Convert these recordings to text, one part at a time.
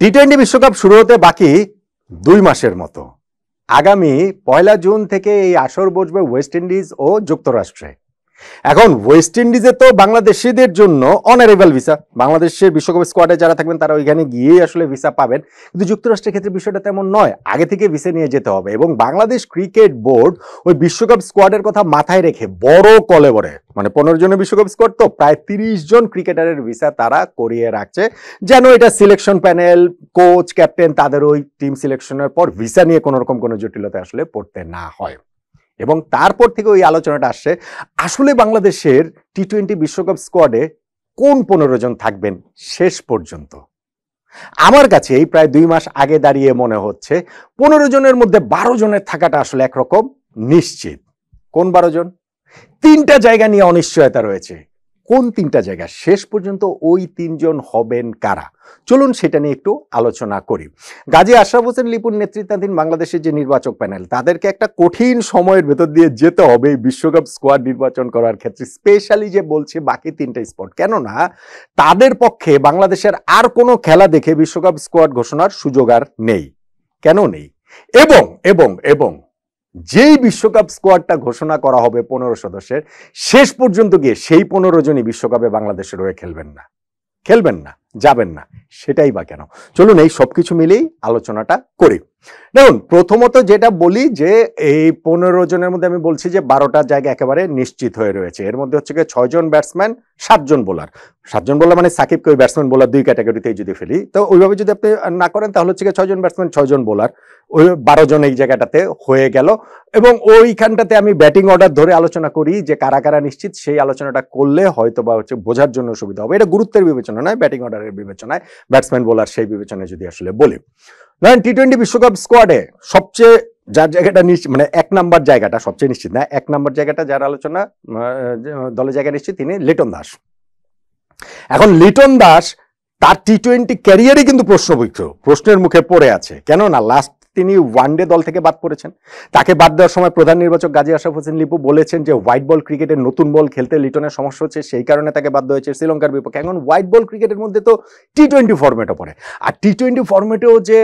T twenty বিশ্বকাপ শুরু হতে বাকি দুই মাসের মতো। আগামী পয়লা জুন থেকে এই আসর বসবে ওয়েস্ট ইন্ডিজ ও যুক্তরাষ্ট্রে। এখন ওয়েস্ট ইন্ডিজে তো বাংলাদেশিদের জন্য অনারেবল ভিসা বাংলাদেশের বিশ্বকাপ স্কোয়াডে যারা থাকবেন, তারা ওইখানে গিয়েই আসলে ভিসা পাবেন। কিন্তু যুক্তরাষ্ট্রের ক্ষেত্রে বিষয়টা তেমন নয়। আগে থেকে ভিসা নিয়ে যেতে হবে। এবং বাংলাদেশ ক্রিকেট বোর্ড ওই বিশ্বকাপ স্কোয়াডের কথা মাথায় রেখে বড় কলেবরে মানে পনেরো জনের বিশ্বকাপ স্কোয়াড তো, প্রায় তিরিশ জন ক্রিকেটারের ভিসা তারা করিয়ে রাখছে। যেন এটা সিলেকশন প্যানেল কোচ ক্যাপ্টেন তাদের ওই টিম সিলেকশনের পর ভিসা নিয়ে কোনো রকম কোনো জটিলতা আসলে পড়তে না হয়। এবং তারপর থেকে ওই আলোচনাটা আসছে, আসলে বাংলাদেশের টি টোয়েন্টি বিশ্বকাপ স্কোয়াডে কোন পনেরো জন থাকবেন শেষ পর্যন্ত? আমার কাছে এই প্রায় দুই মাস আগে দাঁড়িয়ে মনে হচ্ছে, পনেরো জনের মধ্যে বারো জনের থাকাটা আসলে একরকম নিশ্চিত। কোন বারো জন? তিনটা জায়গা নিয়ে অনিশ্চয়তা রয়েছে। কোন তিনটা জায়গা শেষ পর্যন্ত ওই তিনজন হবেন কারা? চলুন সেটা নিয়ে একটু আলোচনা করি। গাজী আশরাফ হোসেন লিপুর নেতৃত্বাধীন বাংলাদেশের যে নির্বাচক প্যানেল, তাদেরকে একটা কঠিন সময়ের ভেতর দিয়ে যেতে হবে এই বিশ্বকাপ স্কোয়াড নির্বাচন করার ক্ষেত্রে স্পেশালি যে বলছে বাকি তিনটা স্পট কেননা, তাদের পক্ষে বাংলাদেশের আর কোনো খেলা দেখে বিশ্বকাপ স্কোয়াড ঘোষণার সুযোগ আর নেই। কেন নেই? এবং এবং এবং যেই বিশ্বকাপ স্কোয়াডটা ঘোষণা করা হবে পনেরো সদস্যের, শেষ পর্যন্ত গিয়ে সেই পনেরো জনই বিশ্বকাপে বাংলাদেশের হয়ে খেলবেন না। খেলবেন না। যাবেন না। সেটাই বা কেন? চলুন এই সব কিছু মিলেই আলোচনাটা করি। দেখুন, প্রথমত যেটা বলি যে এই পনেরো জনের মধ্যে আমি বলছি যে বারোটা জায়গা একেবারে নিশ্চিত হয়ে রয়েছে। এর মধ্যে হচ্ছে গিয়ে ছয়জন ব্যাটসম্যান, সাতজন বোলার। সাতজন বোলার মানে সাকিবকে ওই ব্যাটসম্যান বোলার দুই ক্যাটাগরিতেই যদি ফেলি, তো ওইভাবে যদি আপনি না করেন তাহলে হচ্ছে গিয়ে ছয়জন ব্যাটসম্যান, ছয়জন বোলার ওই বারো জন এই জায়গাটাতে হয়ে গেল। এবং ওইখানটাতে আমি ব্যাটিং অর্ডার ধরে আলোচনা করি যে কারা কারা নিশ্চিত, সেই আলোচনাটা করলে হয়তো বা হচ্ছে বোঝার জন্য সুবিধা হবে। এটা গুরুত্বের বিবেচনা নয়, ব্যাটিং অর্ডারের বিবেচনায় ব্যাটসম্যান বোলার সেই বিবেচনায় যদি আসলে বলি। ধরেন টি টোয়েন্টি বিশ্বকাপ স্কোয়াডে সবচেয়ে যার জায়গাটা নিশ্চিত মানে এক নাম্বার জায়গাটা সবচেয়ে নিশ্চিত না, এক নাম্বার জায়গাটা যার আলোচনা দলের জায়গা নিশ্চিত তিনি লিটন দাস। এখন লিটন দাস তার টি টোয়েন্টি ক্যারিয়ারই কিন্তু প্রশ্নবিদ্ধ, প্রশ্নের মুখে পড়ে আছে। কেননা লাস্ট তিনি ওয়ানডে দল থেকে বাদ পড়েছেন। তাকে বাদ দেওয়ার সময় প্রধান নির্বাচক গাজী আশরাফ হোসেন লিপু বলেছেন যে হোয়াইট বল ক্রিকেটের নতুন বল খেলতে লিটনের সমস্যা হচ্ছে, সেই কারণে তাকে বাধ্য হয়েছে শ্রীলঙ্কার বিপক্ষে। এখন হোয়াইট বল ক্রিকেটের মধ্যে তো টি টোয়েন্টি ফর্মেটও পড়ে। আর টি টোয়েন্টি ফর্মেটেও যে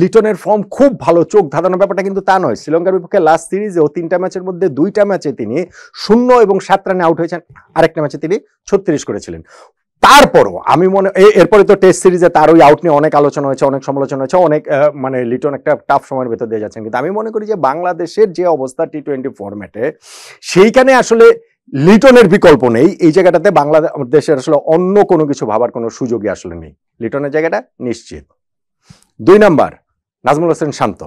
লিটনের ফর্ম খুব ভালো, চোখ ধাঁধানোর ব্যাপারটা কিন্তু তা নয়। শ্রীলঙ্কার বিপক্ষে লাস্ট সিরিজেও তিনটা ম্যাচের মধ্যে দুইটা ম্যাচে তিনি শূন্য এবং সাত রানে আউট হয়েছেন। আরেকটা ম্যাচে তিনি ছত্রিশ করেছিলেন। তারপরও আমি মনে এরপরে তো টেস্ট সিরিজে তার ওই আউট নিয়ে অনেক আলোচনা হয়েছে, অনেক সমালোচনা হয়েছে, অনেক মানে লিটন একটা টাফ সময়ের ভেতর দিয়ে যাচ্ছেন। কিন্তু আমি মনে করি যে বাংলাদেশের যে অবস্থা টি টোয়েন্টি ফরম্যাটে সেইখানে আসলে লিটনের বিকল্প নেই। এই জায়গাটাতে বাংলাদেশের আসলে অন্য কোনো কিছু ভাবার কোনো সুযোগই আসলে নেই। লিটনের জায়গাটা নিশ্চিত। দুই নাম্বার, নাজমুল হোসেন শান্ত।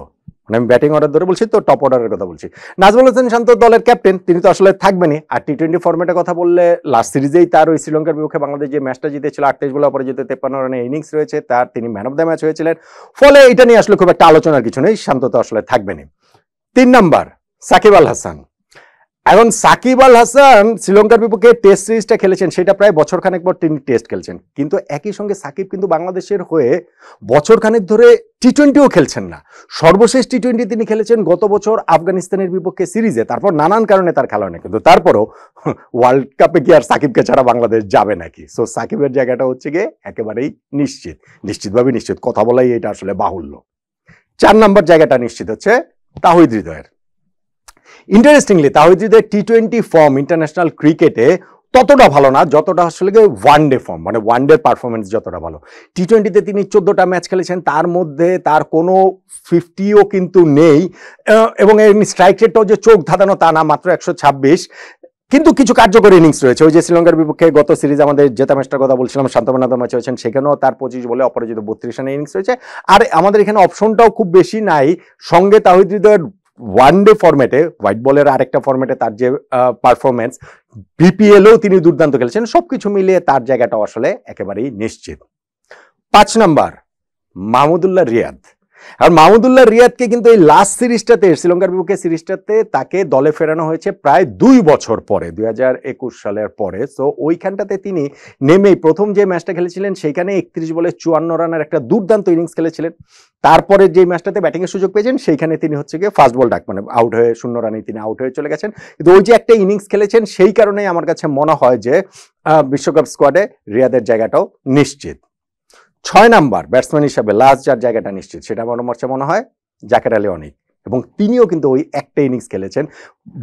মানে আমি ব্যাটিং অর্ডার ধরে বলছি, তো টপ অর্ডারের কথা বলছি। নাজমুল হোসেন শান্ত দলের ক্যাপ্টেন তিনি তো আসলে থাকবেনই। আর টি টোয়েন্টি ফর্মেটের কথা বললে লাস্ট সিরিজেই তার ওই শ্রীলঙ্কার বিপক্ষে বাংলাদেশ যে ম্যাচটা জিতেছিল, আটত্রিশ বলার পরে যেতে তেপ্পান্ন রানের ইনিংস রয়েছে, তার তিনি ম্যান অফ দ্য ম্যাচ হয়েছিলেন। ফলে এটা নিয়ে আসলে খুব একটা আলোচনার কিছু নেই, শান্ত তো আসলে থাকবেনই। তিন নাম্বার সাকিব আল হাসান। এখন সাকিব আল হাসান শ্রীলঙ্কার বিপক্ষে টেস্ট সিরিজটা খেলেছেন, সেটা প্রায় বছর খানেক পর তিনি টেস্ট খেলছেন। কিন্তু একই সঙ্গে সাকিব কিন্তু বাংলাদেশের হয়ে বছর খানেক ধরে টি টোয়েন্টিও খেলছেন না। সর্বশেষ টি টোয়েন্টি তিনি খেলেছেন গত বছর আফগানিস্তানের বিপক্ষে সিরিজে, তারপর নানান কারণে তার খেলা হয় না কিন্তু তারপরও ওয়ার্ল্ড কাপে কি আর সাকিবকে ছাড়া বাংলাদেশ যাবে নাকি? সো সাকিবের জায়গাটা হচ্ছে গিয়ে একেবারেই নিশ্চিত। নিশ্চিতভাবে নিশ্চিত। কথা বলাই এটা আসলে বাহুল্য। চার নম্বর জায়গাটা নিশ্চিত হচ্ছে তাহিদ হৃদয়ের। ইন্টারেস্টিংলি তাহিদের টি টোয়েন্টি ফর্ম ইন্টারন্যাশনাল ক্রিকেটে ততটা ভালো না, যতটা আসলে ওয়ান ডে ফর্ম মানে ওয়ান ডে পারফরমেন্স যতটা ভালো। টি টোয়েন্টিতে তিনি চোদ্দোটা ম্যাচ খেলেছেন, তার মধ্যে তার কোনো ফিফটিও কিন্তু নেই এবং স্ট্রাইক রেটটাও যে চোখ ধাঁধানো তা না, মাত্র একশো ছাব্বিশ। কিন্তু কিছু কার্যকরী ইনিংস রয়েছে। ওই যে শ্রীলঙ্কার বিপক্ষে গত সিরিজ আমাদের জেতা ম্যাচটার কথা বলছিলাম শান্তমানাদ ম্যাচ হয়েছেন, সেখানেও তার পঁচিশ বলে অপরাজিত বত্রিশ রানের ইনিংস রয়েছে। আর আমাদের এখানে অপশনটাও খুব বেশি নাই। সঙ্গে তাহিদ হৃদয়ের ওয়ান ডে ফরম্যাটে হোয়াইট বলের আরেকটা ফরম্যাটে তার যে পারফরমেন্স বিপিএলেও তিনি দুর্দান্ত খেলেছেন। সবকিছু মিলিয়ে তার জায়গাটা আসলে একেবারেই নিশ্চিত। পাঁচ নাম্বার, মাহমুদুল্লাহ রিয়াদ। আর মাহমুদুল্লাহ রিয়াদকে কিন্তু এই লাস্ট সিরিজটাতে শ্রীলঙ্কার বিপক্ষে সিরিজটাতে তাকে দলে ফেরানো হয়েছে প্রায় দুই বছর পরে, দুই হাজার একুশ সালের পরে। তো ওইখানটাতে তিনি নেমেই প্রথম যে ম্যাচটা খেলেছিলেন, সেইখানে একত্রিশ বলে চুয়ান্ন রানের একটা দুর্দান্ত ইনিংস খেলেছিলেন। তারপরে যে ম্যাচটাতে ব্যাটিংয়ের সুযোগ পেয়েছেন, সেইখানে তিনি হচ্ছে গিয়ে ফার্স্ট বল ডাক মানে আউট হয়ে, শূন্য রানে তিনি আউট হয়ে চলে গেছেন। কিন্তু ওই যে একটা ইনিংস খেলেছেন, সেই কারণেই আমার কাছে মনে হয় যে বিশ্বকাপ স্কোয়াডে রিয়াদের জায়গাটাও নিশ্চিত। ছয় নাম্বার ব্যাটসম্যান হিসাবে লাস্ট যার জায়গাটা নিশ্চিত, সেটা আমার মর্চে মনে হয় জাকের আলী অনেক। এবং তিনিও কিন্তু ওই একটা ইনিংস খেলেছেন।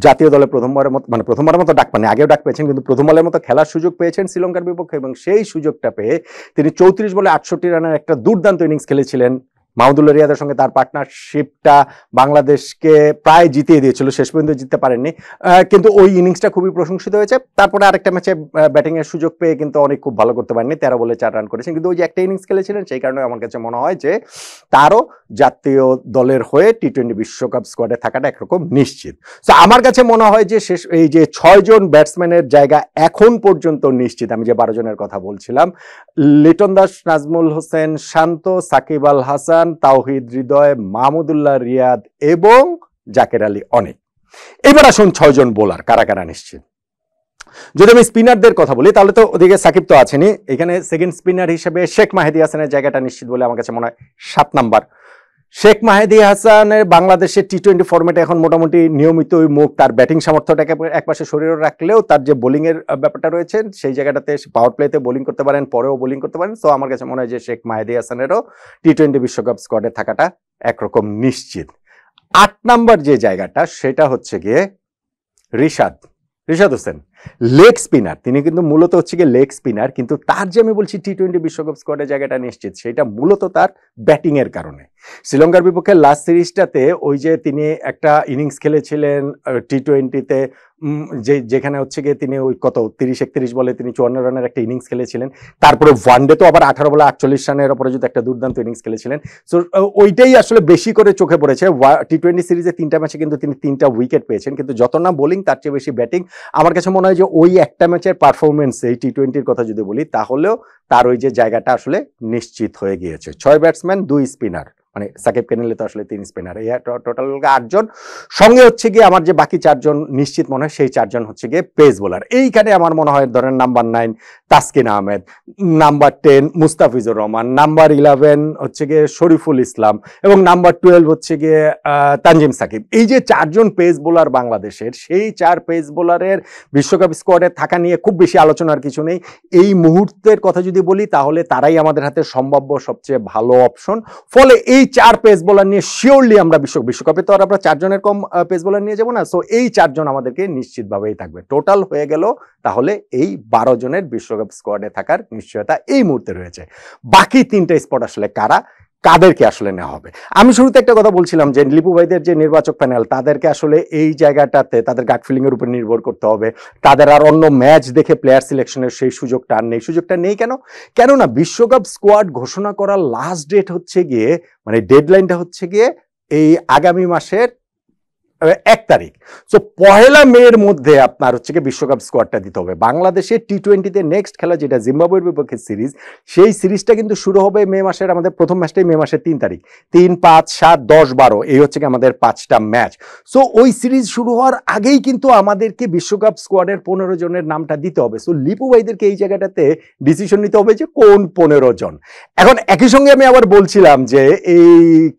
জাতীয় দলে প্রথমবারের মতো মানে প্রথমবারের মতো ডাক পাননি, আগেও ডাক পেয়েছেন, কিন্তু প্রথমবারের মতো খেলার সুযোগ পেয়েছেন শ্রীলঙ্কার বিপক্ষে এবং সেই সুযোগটা পেয়ে তিনি চৌত্রিশ বলে আটষট্টি রানের একটা দুর্দান্ত ইনিংস খেলেছিলেন মাহমুদুল্লাহ রিয়াদের সঙ্গে তার পার্টনারশিপটা বাংলাদেশকে প্রায় জিতিয়ে দিয়েছিল, শেষ পর্যন্ত জিততে পারেননি। কিন্তু ওই ইনিংসটা খুবই প্রশংসিত হয়েছে। তারপরে আরেকটা ম্যাচে ব্যাটিংয়ের সুযোগ পেয়ে কিন্তু অনেক খুব ভালো করতে পারেননি। তেরো বলে চার রান করেছেন। কিন্তু ওই যে একটা ইনিংস খেলেছিলেন, সেই কারণে আমার কাছে মনে হয় যে তারও জাতীয় দলের হয়ে টি টোয়েন্টি বিশ্বকাপ স্কোয়াডে থাকাটা একরকম নিশ্চিত। তো আমার কাছে মনে হয় যে শেষ, এই যে ছয়জন ব্যাটসম্যানের জায়গা এখন পর্যন্ত নিশ্চিত। আমি যে বারো জনের কথা বলছিলাম, লিটন দাস, নাজমুল হোসেন, শান্ত, সাকিব আল হাসান তাওহিদ হৃদয়, মাহমুদুল্লাহ রিয়াদ এবং জাকের আলী অনেক। এবার আসুন ছয়জন বোলার, কারা কারা নিশ্চিত? যদি আমি স্পিনারদের কথা বলি, তাহলে তো ওদিকে সাকিব তো আছেনই। এখানে সেকেন্ড স্পিনার হিসেবে শেখ মাহেদি হাসানের জায়গাটা নিশ্চিত বলে আমার কাছে মনে হয় সাত নাম্বার। শেখ মাহেদি হাসানের বাংলাদেশের টি টোয়েন্টি ফর্মেটে এখন মোটামুটি নিয়মিত মুখ, তার ব্যাটিং সামর্থ্যটাকে একপাশে শরীরে রাখলেও তার যে বোলিংয়ের ব্যাপারটা রয়েছে, সেই জায়গাটাতে পাওয়ার প্লেতে বোলিং করতে পারেন, পরেও বোলিং করতে পারেন। তো আমার কাছে মনে হয় যে শেখ মাহেদি হাসানেরও টি টোয়েন্টি বিশ্বকাপ স্কোয়াডে থাকাটা একরকম নিশ্চিত। আট নাম্বার যে জায়গাটা, সেটা হচ্ছে গিয়ে রিশাদ। রিশাদ হোসেন লেগ স্পিনার, তিনি কিন্তু মূলত হচ্ছে গিয়ে লেগ স্পিনার, কিন্তু তার যে আমি বলছি টি টোয়েন্টি বিশ্বকাপ স্কোয়াডের জায়গাটা নিশ্চিত, সেটা মূলত তার ব্যাটিং এর কারণে। শ্রীলঙ্কার বিপক্ষে লাস্ট সিরিজটাতে ওই যে তিনি একটা ইনিংস খেলেছিলেন টি টোয়েন্টিতে যে, যেখানে হচ্ছে গিয়ে তিনি ওই কত, তিরিশ একত্রিশ বলে তিনি চুয়ান্ন রানের একটা ইনিংস খেলেছিলেন। তারপরে ওয়ানডে তো আবার আঠারো বলে আটচল্লিশ রানের ওপরে যদি একটা দুর্দান্ত ইনিংস খেলেছিলেন। সো ওইটাই আসলে বেশি করে চোখে পড়েছে। টি টোয়েন্টি সিরিজে তিনটা ম্যাচে কিন্তু তিনি তিনটা উইকেট পেয়েছেন, কিন্তু যত না বোলিং তার চেয়ে বেশি ব্যাটিং আমার কাছে মনে হয় যে ওই একটা ম্যাচের পারফরমেন্স এই টি টোয়েন্টির কথা যদি বলি, তাহলেও তার ওই যে জায়গাটা আসলে নিশ্চিত হয়ে গিয়েছে। ছয় ব্যাটসম্যান দুই স্পিনার মানে সাকিবকে নিলে তো আসলে তিন স্পিনার এই টোটাল আটজন। সঙ্গে হচ্ছে গিয়ে আমার যে বাকি চারজন নিশ্চিত মনে হয়, সেই চারজন হচ্ছে গিয়ে পেস বোলার এইখানে আমার মনে হয় ধরেন number nine Taskin Ahmed number ten Mustafizur Rahman number eleven হচ্ছে গিয়ে শরীফুল ইসলাম এবং নাম্বার টুয়েলভ হচ্ছে গিয়ে তানজিম সাকিব। এই যে চারজন পেস বোলার বাংলাদেশের, সেই চার পেস বোলারের বিশ্বকাপ স্কোয়াডে থাকা নিয়ে খুব বেশি আলোচনার কিছু নেই। এই মুহূর্তের কথা যদি বলি, তাহলে তারাই আমাদের হাতে সম্ভাব্য সবচেয়ে ভালো অপশন ফলে এই চার পেস বোলার নিয়ে শিওরলি আমরা বিশ্ব বিশ্বকাপে তো আর আমরা চারজনের কম পেস বোলার নিয়ে যাব না। সো এই চারজন আমাদেরকে নিশ্চিতভাবেই থাকবে। টোটাল হয়ে গেল তাহলে এই বারো জনের বিশ্বকাপ স্কোয়াডে থাকার নিশ্চয়তা এই মুহূর্তে রয়েছে। বাকি তিনটা স্পট আসলে কারা? কাদেরকে আসলে নেওয়া হবে? আমি শুরুতে একটা কথা বলছিলাম যে লিপু ভাইদের যে নির্বাচক প্যানেল তাদেরকে আসলে এই জায়গাটাতে তাদের গাট ফিলিংয়ের উপর নির্ভর করতে হবে। তাদের আর অন্য ম্যাচ দেখে প্লেয়ার সিলেকশনের সেই সুযোগটা আর নেই। সুযোগটা নেই কেন? কেননা বিশ্বকাপ স্কোয়াড ঘোষণা করার লাস্ট ডেট হচ্ছে গিয়ে মানে ডেডলাইনটা হচ্ছে গিয়ে এই আগামী মাসের এক তারিখ। সো পহেলা মের মধ্যে আপনার হচ্ছে গিয়ে বিশ্বকাপ স্কোয়াডটা দিতে হবে। বাংলাদেশের টি টোয়েন্টিতে নেক্সট খেলা যেটা জিম্বাবুয়ের বিপক্ষে সিরিজ সেই সিরিজটা কিন্তু শুরু হবে মে মাসের, আমাদের প্রথম ম্যাচটাই মে মাসের তিন তারিখ। তিন, পাঁচ, সাত, দশ, বারো, এই হচ্ছে কি আমাদের পাঁচটা ম্যাচ সো ওই সিরিজ শুরু হওয়ার আগেই কিন্তু আমাদেরকে বিশ্বকাপ স্কোয়াডের পনেরো জনের নামটা দিতে হবে। সো লিপু ভাইদেরকে এই জায়গাটাতে ডিসিশন নিতে হবে যে কোন পনেরো জন। এখন একই সঙ্গে আমি আবার বলছিলাম যে এই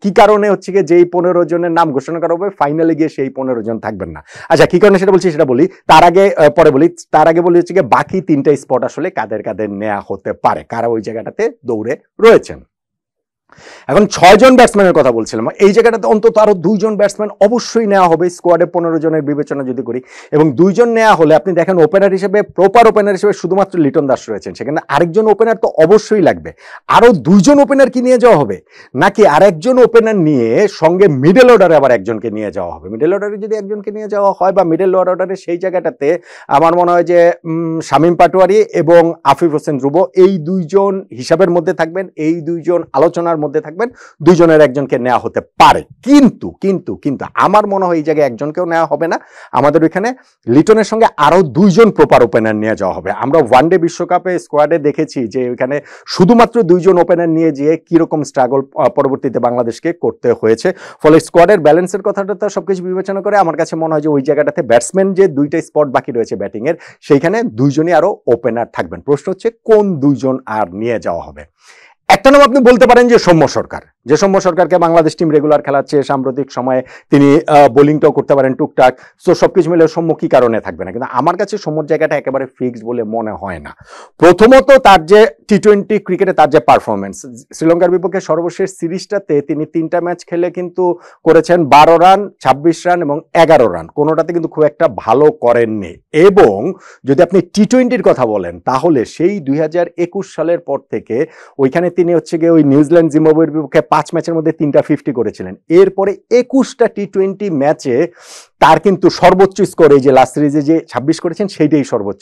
কি কারণে হচ্ছে কি যেই পনেরো জনের নাম ঘোষণা করা হবে ফাইনালে গিয়ে সেই পনেরো জন থাকবেন না। আচ্ছা কি কারণে সেটা বলছি? সেটা বলি, তার আগে পরে বলি, তার আগে বলি হচ্ছে বাকি তিনটা স্পট আসলে কাদের কাদের নেওয়া হতে পারে, কারা ওই জায়গাটাতে দৌড়ে রয়েছেন। এখন ছয়জন ব্যাটসম্যানের কথা বলছিলাম। এই জায়গাটাতে অন্তত আরও দুইজন ব্যাটসম্যান অবশ্যই নেওয়া হবে। স্কোয়াডে পনেরো জনের বিবেচনা যদি করি এবং দুইজন নেওয়া হলে আপনি দেখেন ওপেনার হিসেবে প্রপার ওপেনার হিসেবে শুধুমাত্র লিটন দাস রয়েছেন। সেখানে আরেকজন ওপেনার তো অবশ্যই লাগবে। আরও দুইজন ওপেনার কি নিয়ে যাওয়া হবে? নাকি আরেকজন ওপেনার নিয়ে সঙ্গে মিডল অর্ডারে আবার একজনকে নিয়ে যাওয়া হবে? মিডল অর্ডারে যদি একজনকে নিয়ে যাওয়া হয় বা মিডল অর্ডারে সেই জায়গাটাতে আমার মনে হয় যে শামীম পাটোয়ারি এবং আফিফ হোসেন ধ্রুব এই দুইজন হিসাবের মধ্যে থাকবেন। এই দুইজন আলোচনার মধ্যে থাকবেন, দুইজনের একজনকে নেওয়া হতে পারে। কিন্তু কিন্তু কিন্তু আমার মনে হয় এই জায়গায় একজনকেও নেওয়া হবে না। আমাদের ওইখানে লিটনের সঙ্গে আরও দুইজন প্রপার ওপেনার নিয়ে যাওয়া হবে। আমরা ওয়ান ডে বিশ্বকাপে স্কোয়াডে দেখেছি যে ওইখানে শুধুমাত্র দুইজন ওপেনার নিয়ে যেয়ে কীরকম স্ট্রাগল পরবর্তীতে বাংলাদেশকে করতে হয়েছে। ফলে স্কোয়াডের ব্যালেন্সের কথাটা তো সব কিছু বিবেচনা করে আমার কাছে মনে হয় যে ওই জায়গাটাতে ব্যাটসম্যান যে দুইটা স্পট বাকি রয়েছে ব্যাটিংয়ের সেইখানে দুইজনই আরও ওপেনার থাকবেন। প্রশ্ন হচ্ছে কোন দুইজন আর নিয়ে যাওয়া হবে? একটা নাম আপনি বলতে পারেন যে সৌম্য সরকার। যে সৌম্য সরকারকে বাংলাদেশ টিম রেগুলার খেলাচ্ছে, সাম্প্রতিক সময়ে তিনি বোলিংটাও করতে পারেন টুকটাক। সো সব কিছু মিলে সৌম্য কি কারণে থাকবে না? কিন্তু আমার কাছে সৌম্যর জায়গাটা একেবারে ফিক্সড বলে মনে হয় না। প্রথমত তার যে টি টোয়েন্টি ক্রিকেটে তার যে পারফরমেন্স শ্রীলঙ্কার বিপক্ষে সর্বশেষ সিরিজটাতে তিনি তিনটা ম্যাচ খেলে কিন্তু করেছেন বারো রান, ছাব্বিশ রান এবং এগারো রান। কোনোটাতে কিন্তু খুব একটা ভালো করেননি। এবং যদি আপনি টি টোয়েন্টির কথা বলেন, তাহলে সেই দুই হাজার একুশ সালের পর থেকে ওইখানে তিনি হচ্ছে গিয়ে ওই নিউজিল্যান্ড জিম্বাবুয়ের বিপক্ষে পাঁচ ম্যাচের মধ্যে তিনটা ফিফটি করেছিলেন। এরপরে একুশটা টি টোয়েন্টি ম্যাচে তার কিন্তু সর্বোচ্চ স্কোর এই যে লাস্ট সিরিজে যে ছাব্বিশ করেছেন, সেইটাই সর্বোচ্চ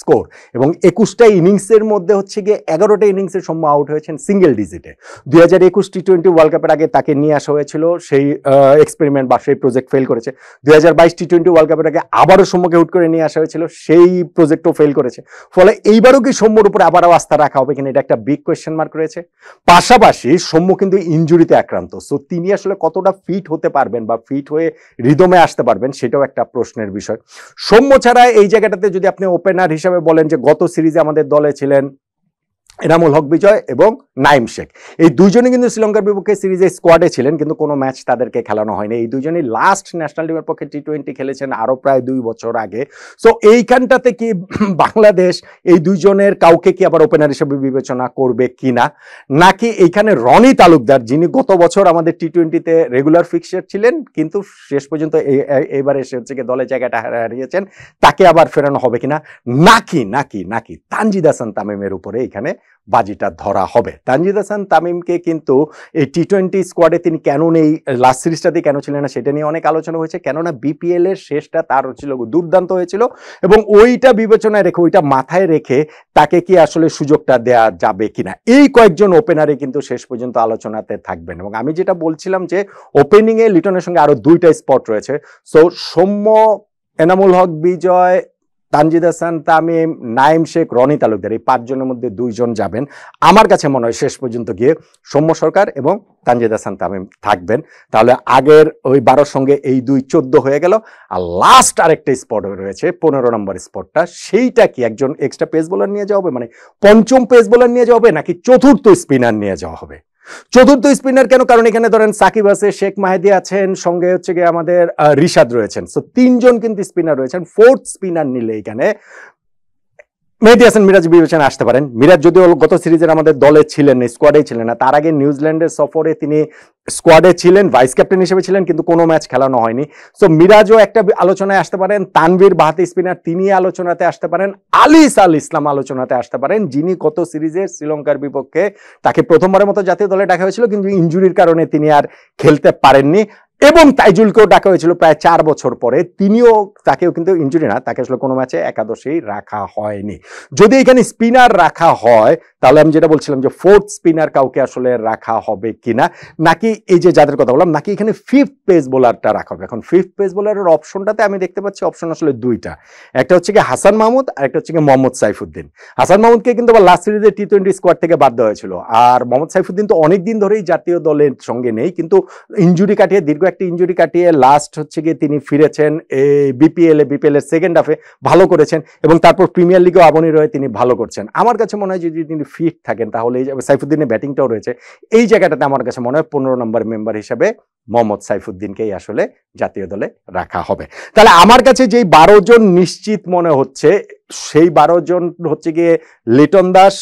স্কোর এবং একুশটা ইনিংসের মধ্যে হচ্ছে গিয়ে এগারোটা ইনিংসের সম্ভব আউট হয়েছেন সিঙ্গেল ডিজিটে দুই হাজার একুশ টি টোয়েন্টি ওয়ার্ল্ড কাপের আগে তাকে নিয়ে আসা হয়েছিল, সেই এক্সপেরিমেন্ট বা সেই প্রজেক্ট ফেল করেছে। দুই হাজার বাইশ টি টোয়েন্টি ওয়ার্ল্ড কাপের আগে আবারও সৌম্যকে হুট করে নিয়ে আসা হয়েছিল, সেই প্রজেক্টও ফেল করেছে। ফলে এইবারও কি সৌম্যর উপরে আবারও আস্থা রাখা হবে কিনা, এটা একটা বিগ কোয়েশ্চেন মার্ক রয়েছে। পাশাপাশি সৌম্য কিন্তু ইঞ্জুরিতে আক্রান্ত। সো তিনি আসলে কতটা ফিট হতে পারবেন বা ফিট হয়ে রিদমে আসতে পারবেন সেটাও একটা প্রশ্নের বিষয়। সৌম্য ছাড়া এই জায়গাটাতে যদি আপনি ওপেনার হিসাবে বলেন যে গত সিরিজে আমাদের দলে ছিলেন এনামুল হক বিজয় এবং নাইম শেখ। এই দুইজনে কিন্তু শ্রীলঙ্কার বিপক্ষে সিরিজে স্কোয়াডে ছিলেন, কিন্তু কোনো ম্যাচ তাদেরকে খেলানো হয়নি। এই দুজনেই লাস্ট ন্যাশনাল টিমের পক্ষে টি টোয়েন্টি খেলেছেন আরও প্রায় দুই বছর আগে। সো এইখানটাতে কি বাংলাদেশ এই দুইজনের কাউকে কি আবার ওপেনার হিসেবে বিবেচনা করবে কি না নাকি এইখানে রনি তালুকদার, যিনি গত বছর আমাদের টি টোয়েন্টিতে রেগুলার ফিক্সার ছিলেন, কিন্তু শেষ পর্যন্ত এবার এসে হচ্ছে কি দলের জায়গাটা হারিয়েছেন, তাকে আবার ফেরানো হবে কিনা? নাকি নাকি নাকি তানজিদ হাসান তামিমের উপরে এখানে বাজিটা ধরা হবে। তানজিদ হাসান তামিমকে কিন্তু এই টি টোয়েন্টি স্কোয়াডে তিনি কেন নেই লাস্ট সিরিজটাতে কেন ছিলেন না সেটা নিয়ে অনেক আলোচনা হয়েছে, কেননা বিপিএল এর শেষটা তার হচ্ছিল দুর্দান্ত হয়েছিল এবং ওইটা বিবেচনায় রেখে, ওইটা মাথায় রেখে তাকে কি আসলে সুযোগটা দেয়া যাবে কিনা, এই কয়েকজন ওপেনারে কিন্তু শেষ পর্যন্ত আলোচনাতে থাকবেন। এবং আমি যেটা বলছিলাম যে ওপেনিংয়ে লিটনের সঙ্গে আরও দুইটা স্পট রয়েছে। সো সৌম্য, এনামুল হক, বিজয় তানজিদ হাসান, তামিম, নাইম শেখ, রনি তালুকদার, এই পাঁচজনের মধ্যে দুইজন যাবেন। আমার কাছে মনে হয় শেষ পর্যন্ত গিয়ে সৌম্য সরকার এবং তানজিদ হাসান, তামিম থাকবেন। তাহলে আগের ওই বারোর সঙ্গে এই দুই চোদ্দ হয়ে গেল। আর লাস্ট আরেকটা স্পট রয়েছে, পনেরো নম্বর স্পটটা সেইটা কি একজন এক্সট্রা পেস বোলার নিয়ে যাওয়া হবে? মানে পঞ্চম পেস বোলার নিয়ে যাওয়া হবে নাকি চতুর্থ স্পিনার নিয়ে যাওয়া হবে? চতুর্থ স্পিনার কেন? কারণ এখানে ধরেন সাকিব আছে, শেখ মাহেদি আছেন, সঙ্গে হচ্ছে গিয়ে আমাদের রিশাদ রয়েছেন। তিনজন কিন্তু স্পিনার রয়েছেন ফোর্থ স্পিনার নিলে এখানে। মেহেদি হাসান, মিরাজ বিবেচনা আসতে পারেন। মিরাজ যদিও গত সিরিজের আমাদের দলে ছিলেন স্কোয়াডে ছিলেন না, তার আগে নিউজিল্যান্ডের সফরে তিনি স্কোয়াডে ছিলেন ভাইস ক্যাপ্টেন হিসেবে ছিলেন, কিন্তু কোনো ম্যাচ খেলানো হয়নি। সো মিরাজও একটা আলোচনায় আসতে পারেন, তানভীর বাহাতি স্পিনার তিনি আলোচনাতে আসতে পারেন আলিস আল ইসলাম আলোচনাতে আসতে পারেন, যিনি কত সিরিজে শ্রীলঙ্কার বিপক্ষে তাকে প্রথমবারের মতো জাতীয় দলে ডাকা হয়েছিল, কিন্তু ইঞ্জুরির কারণে তিনি আর খেলতে পারেননি। এবং তাইজুলকেও ডাকা হয়েছিল প্রায় চার বছর পরে। তিনিও তাকেও কিন্তু ইঞ্জুরি না, তাকে আসলে কোনো ম্যাচে একাদশেই রাখা হয়নি। যদি এখানে স্পিনার রাখা হয় তাহলে আমি যেটা বলছিলাম যে ফোর্থ স্পিনার কাউকে আসলে রাখা হবে কিনা, নাকি এই যে যাদের কথা বললাম, নাকি এখানে ফিফথ পেস বোলারটা রাখা হবে? এখন ফিফথ পেস বোলারের অপশনটাতে আমি দেখতে পাচ্ছি অপশন আসলে দুইটা। একটা হচ্ছে কি হাসান মাহমুদ, আর একটা হচ্ছে কি মোহাম্মদ সাইফুদ্দিন। হাসান মাহমুদকে কিন্তু আবার লাস্ট সিরিজে টি টোয়েন্টি স্কোয়াড থেকে বাদ দেওয়া হয়েছিল। আর মোহাম্মদ সাইফুদ্দিন তো অনেক দিন ধরেই জাতীয় দলের সঙ্গে নেই, কিন্তু ইঞ্জুরি কাটিয়ে, দীর্ঘ একটা ইঞ্জুরি কাটিয়ে লাস্ট হচ্ছে গিয়ে তিনি ফিরেছেন, এই বিপিএল এ বিপিএল এর সেকেন্ড হাফে ভালো করেছেন এবং তারপর প্রিমিয়ার লিগেও আবনি রয়ে তিনি ভালো করছেন। আমার কাছে মনে হয় যদি তিনি ফিট থাকেন, তাহলে এই সাইফুদ্দিনের ব্যাটিংটাও রয়েছে, এই জায়গাটাতে আমার কাছে মনে হয় পনেরো নম্বর মেম্বার হিসাবে মোহাম্মদ সাইফুদ্দিনকেই আসলে জাতীয় দলে রাখা হবে। তাহলে আমার কাছে যেই বারো জন নিশ্চিত মনে হচ্ছে, সেই বারো জন হচ্ছে গিয়ে লিটন দাস,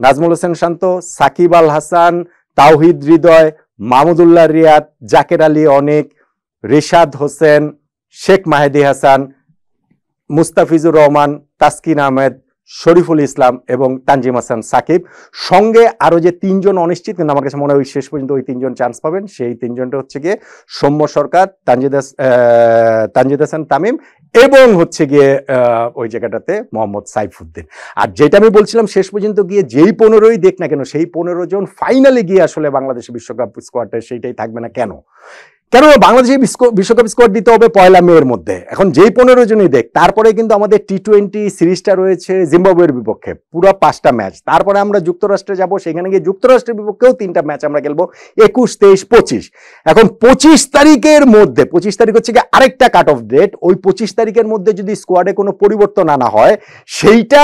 নাজমুল হোসেন শান্ত, সাকিব আল হাসান, তাওহিদ হৃদয়, মাহমুদুল্লাহ রিয়াদ, জাকের আলী অনেক, রিশাদ হোসেন, শেখ মাহেদি হাসান, মুস্তাফিজুর রহমান, তাসকিন আহমেদ শরীফুল ইসলাম এবং তানজিম হাসান সাকিব। সঙ্গে আরও যে তিনজন অনিশ্চিত, কিন্তু আমার কাছে মনে হয় শেষ পর্যন্ত ওই তিনজন চান্স পাবেন। সেই তিনজনটা হচ্ছে গিয়ে সৌম্য সরকার, তানজিদ তানজিদ হাসান তামিম এবং হচ্ছে গিয়ে ওই জায়গাটাতে মোহাম্মদ সাইফুদ্দিন। আর যেটা আমি বলছিলাম শেষ পর্যন্ত গিয়ে যেই পনেরোই দেখ না কেন, সেই পনেরো জন ফাইনালে গিয়ে আসলে বাংলাদেশ বিশ্বকাপ স্কোয়াডে সেইটাই থাকবে না কেন? কেন বাংলাদেশে বিশ্বকাপ স্কোয়াড দিতে হবে পয়লা মেয়ের মধ্যে। এখন যেই পনেরো জনই দেখ, তারপরে কিন্তু আমাদের টি টোয়েন্টি সিরিজটা রয়েছে জিম্বাবুয়ের বিপক্ষে, পুরো পাঁচটা ম্যাচ তারপরে আমরা যুক্তরাষ্ট্রে যাব, সেখানে গিয়ে যুক্তরাষ্ট্রের বিপক্ষেও তিনটা ম্যাচ আমরা খেলব, একুশ, তেইশ, পঁচিশ। এখন পঁচিশ তারিখের মধ্যে, পঁচিশ তারিখ হচ্ছে গিয়ে আরেকটা কাট অফ ডেট ওই পঁচিশ তারিখের মধ্যে যদি স্কোয়াডে কোনো পরিবর্তন আনা হয়, সেইটা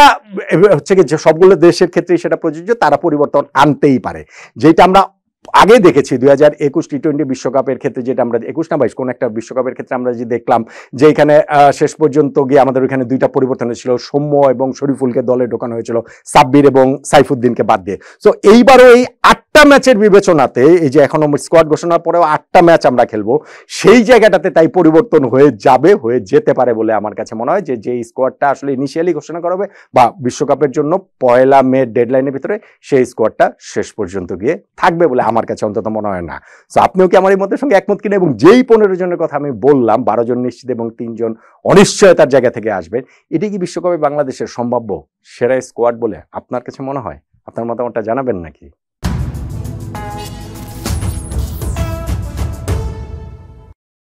হচ্ছে কি যে সবগুলো দেশের ক্ষেত্রে সেটা প্রযোজ্য, তারা পরিবর্তন আনতেই পারে। যেটা আমরা আগে দেখেছি, দুই হাজার একুশ টি টোয়েন্টি বিশ্বকাপের ক্ষেত্রে যেটা আমরা, একুশ না বাইশ, কোন একটা বিশ্বকাপের ক্ষেত্রে আমরা যে দেখলাম যে এখানে শেষ পর্যন্ত গিয়ে আমাদের ওখানে দুইটা পরিবর্তন হয়েছিল, সৌম্য এবং শরীফুলকে দলে ঢোকানো হয়েছিল, সাব্বির এবং সাইফুদ্দিনকে বাদ দিয়ে। সো এইবারও এই আটটা ম্যাচের বিবেচনাতে, এই যে এখনও স্কোয়াড ঘোষণার পরেও আটটা ম্যাচ আমরা খেলব, সেই জায়গাটাতে তাই পরিবর্তন হয়ে যাবে, হয়ে যেতে পারে বলে আমার কাছে মনে হয় যে যে স্কোয়াডটা আসলে ইনিশিয়ালি ঘোষণা করা হবে বা বিশ্বকাপের জন্য পয়লা মে ডেডলাইনের ভিতরে, সেই স্কোয়াডটা শেষ পর্যন্ত গিয়ে থাকবে বলে আমার কাছে অন্তত মনে হয় না। সো আপনিও কি আমার এই মতের সঙ্গে একমত কিনা? এবং যেই পনেরো জনের কথা আমি বললাম, বারো জন নিশ্চিত এবং তিনজন অনিশ্চয়তার জায়গা থেকে আসবেন, এটি কি বিশ্বকাপে বাংলাদেশের সম্ভাব্য সেরা স্কোয়াড বলে আপনার কাছে মনে হয়? আপনার মতামতটা জানাবেন নাকি?